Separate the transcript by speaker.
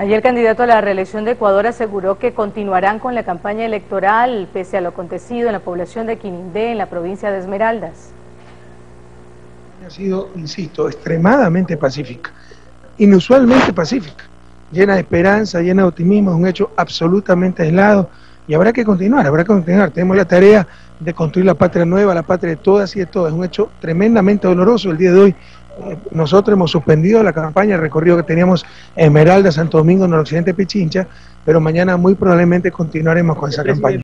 Speaker 1: Ayer el candidato a la reelección de Ecuador aseguró que continuarán con la campaña electoral pese a lo acontecido en la población de Quinindé, en la provincia de Esmeraldas.
Speaker 2: Ha sido, insisto, extremadamente pacífica, inusualmente pacífica, llena de esperanza, llena de optimismo, es un hecho absolutamente aislado y habrá que continuar, habrá que continuar. Tenemos la tarea de construir la patria nueva, la patria de todas y de todas. Es un hecho tremendamente doloroso el día de hoy nosotros hemos suspendido la campaña, el recorrido que teníamos Esmeralda, Santo Domingo, Noroccidente, Pichincha, pero mañana muy probablemente continuaremos con esa campaña.